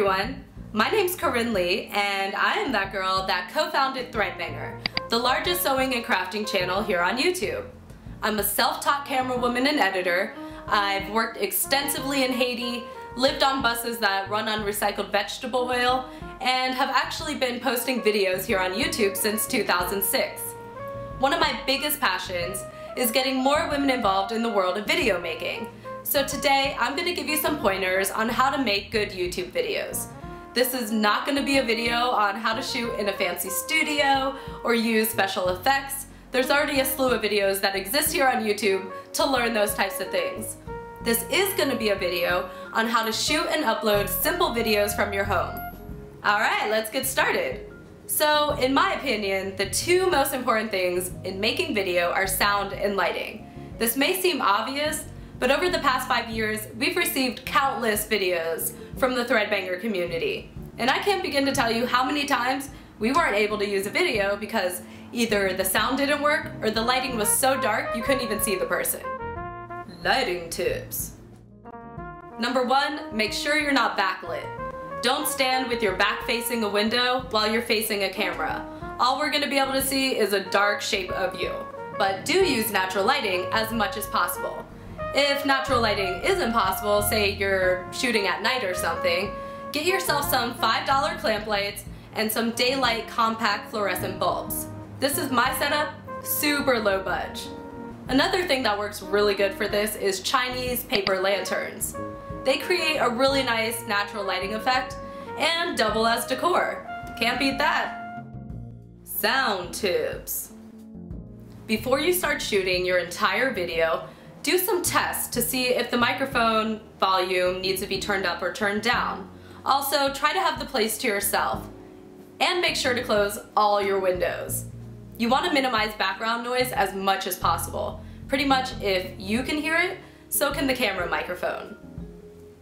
everyone, my name's Corinne Leigh and I am that girl that co-founded Threadbanger, the largest sewing and crafting channel here on YouTube. I'm a self-taught camera woman and editor. I've worked extensively in Haiti, lived on buses that run on recycled vegetable oil, and have actually been posting videos here on YouTube since 2006. One of my biggest passions is getting more women involved in the world of video making. So today I'm going to give you some pointers on how to make good YouTube videos. This is not going to be a video on how to shoot in a fancy studio or use special effects. There's already a slew of videos that exist here on YouTube to learn those types of things. This is going to be a video on how to shoot and upload simple videos from your home. Alright, let's get started. So, in my opinion, the two most important things in making video are sound and lighting. This may seem obvious, but over the past five years, we've received countless videos from the Threadbanger community. And I can't begin to tell you how many times we weren't able to use a video because either the sound didn't work or the lighting was so dark you couldn't even see the person. Lighting tips. Number one, make sure you're not backlit. Don't stand with your back facing a window while you're facing a camera. All we're gonna be able to see is a dark shape of you. But do use natural lighting as much as possible. If natural lighting is impossible, say you're shooting at night or something, get yourself some $5 clamp lights and some daylight compact fluorescent bulbs. This is my setup, super low budge. Another thing that works really good for this is Chinese paper lanterns. They create a really nice natural lighting effect and double as decor. Can't beat that. Sound tubes. Before you start shooting your entire video, do some tests to see if the microphone volume needs to be turned up or turned down. Also, try to have the place to yourself. And make sure to close all your windows. You want to minimize background noise as much as possible. Pretty much if you can hear it, so can the camera microphone.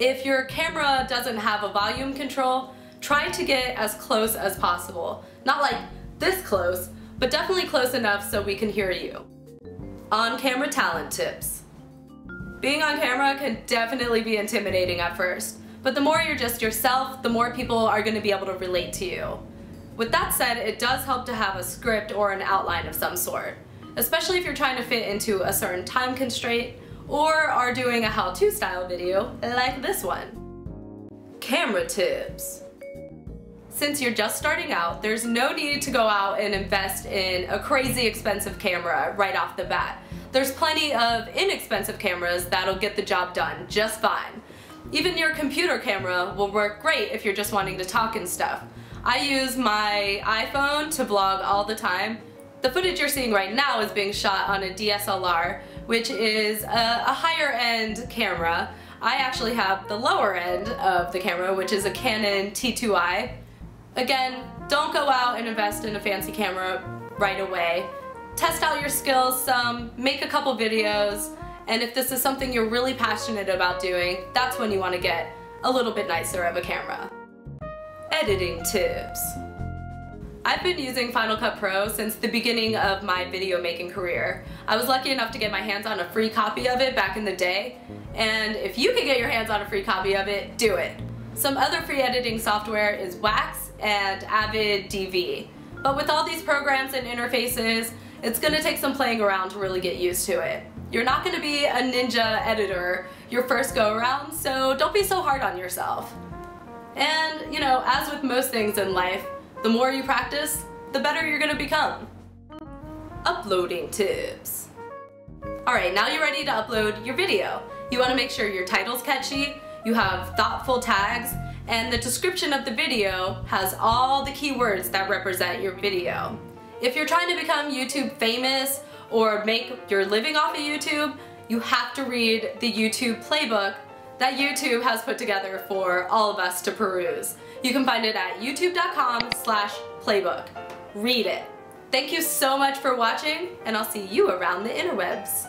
If your camera doesn't have a volume control, try to get as close as possible. Not like this close, but definitely close enough so we can hear you. On-camera talent tips. Being on camera can definitely be intimidating at first, but the more you're just yourself, the more people are going to be able to relate to you. With that said, it does help to have a script or an outline of some sort, especially if you're trying to fit into a certain time constraint or are doing a how-to style video like this one. Camera tips. Since you're just starting out, there's no need to go out and invest in a crazy expensive camera right off the bat. There's plenty of inexpensive cameras that'll get the job done just fine. Even your computer camera will work great if you're just wanting to talk and stuff. I use my iPhone to vlog all the time. The footage you're seeing right now is being shot on a DSLR, which is a, a higher end camera. I actually have the lower end of the camera, which is a Canon T2i. Again, don't go out and invest in a fancy camera right away. Test out your skills some, make a couple videos, and if this is something you're really passionate about doing, that's when you want to get a little bit nicer of a camera. Editing tips. I've been using Final Cut Pro since the beginning of my video making career. I was lucky enough to get my hands on a free copy of it back in the day, and if you can get your hands on a free copy of it, do it. Some other free editing software is Wax and Avid DV. But with all these programs and interfaces, it's gonna take some playing around to really get used to it. You're not gonna be a ninja editor your first go around, so don't be so hard on yourself. And, you know, as with most things in life, the more you practice, the better you're gonna become. Uploading tips. Alright, now you're ready to upload your video. You wanna make sure your title's catchy, you have thoughtful tags, and the description of the video has all the keywords that represent your video. If you're trying to become YouTube famous or make your living off of YouTube, you have to read the YouTube playbook that YouTube has put together for all of us to peruse. You can find it at youtube.com slash playbook. Read it. Thank you so much for watching, and I'll see you around the interwebs.